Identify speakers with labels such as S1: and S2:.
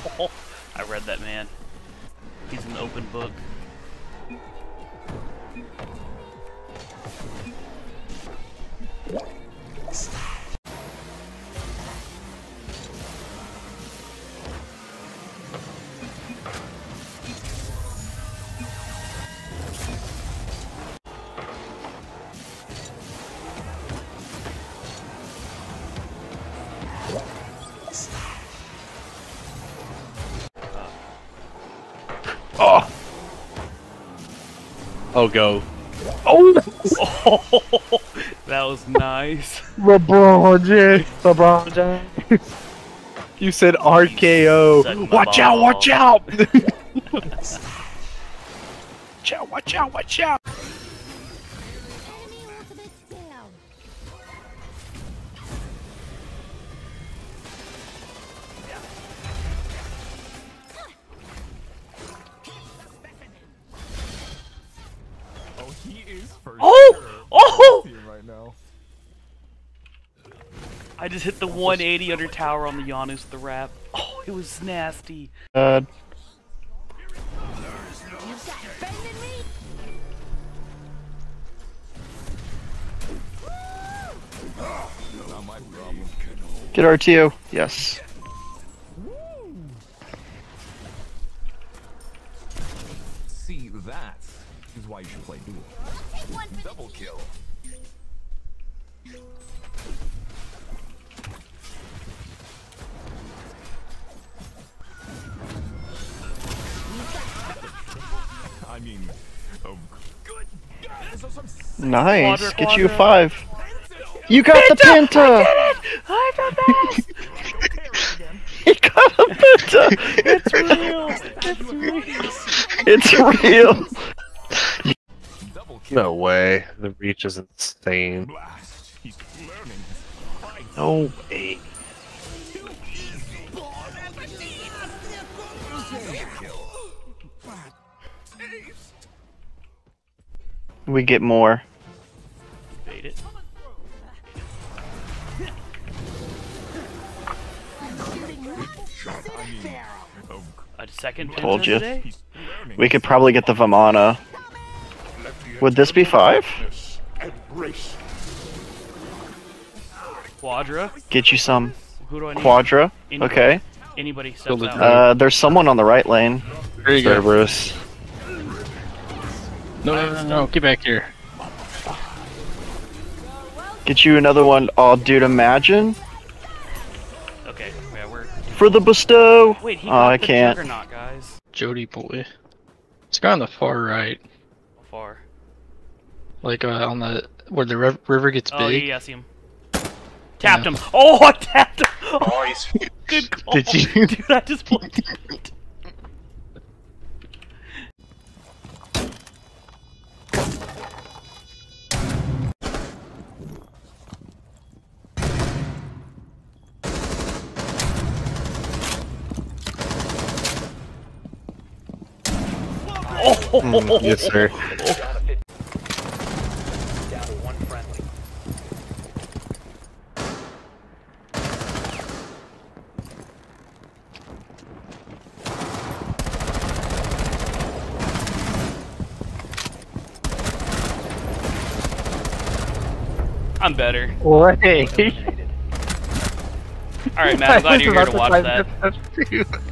S1: I read that man. He's an open book.
S2: Oh. Oh, go.
S1: Oh, that was nice.
S2: LeBron James. LeBron James. you said RKO. Watch out, watch out. watch out, watch out, watch out.
S3: Oh!
S1: Oh!
S3: Right now.
S1: I just hit the 180 under tower on the Janus the wrap. Oh, it was nasty.
S2: Uh,
S4: You've got bending me.
S3: Not my problem.
S2: get RTO. Yes.
S3: See, that is why you should play duel.
S4: Take one for
S3: Double kill. I mean, oh, good. So some
S2: Nice.
S1: Quadra,
S2: Get you a five. You got the penta.
S1: I got that!
S2: He got a penta.
S1: it's real! It's real!
S2: It's real.
S3: double kill.
S5: No way. The reach is insane.
S3: Blast. He's learning.
S2: No way. We get more.
S1: Bait it. A second
S2: Told you.
S1: today?
S2: We could probably get the Vamana. Would this be five?
S1: Quadra?
S2: Get you some
S1: Who do I need?
S2: Quadra.
S1: Anybody.
S2: Okay.
S1: Anybody steps
S5: Build
S1: out.
S2: Uh, there's someone on the right lane.
S5: There you go.
S2: Cerberus.
S6: No, no, no, no, get back here.
S2: Get you another one. Oh, dude, imagine
S1: okay, yeah, we're.
S2: for the bestow.
S1: Wait, he
S2: Oh,
S1: got
S2: I
S1: the
S2: can't.
S1: Juggernaut, guys.
S6: Jody boy. It's guy on the far right.
S1: How far?
S6: Like, uh, on the, where the riv- river gets big.
S1: Oh,
S6: big.
S1: yeah, I see him. Tapped him. Oh, I tapped him. Oh, he's good call.
S6: Did you?
S1: Dude, I just blinked. Oh,
S5: Mm, yes, sir.
S1: I'm better.
S2: Wait.
S1: Alright, Matt, I'm glad you're here to watch that.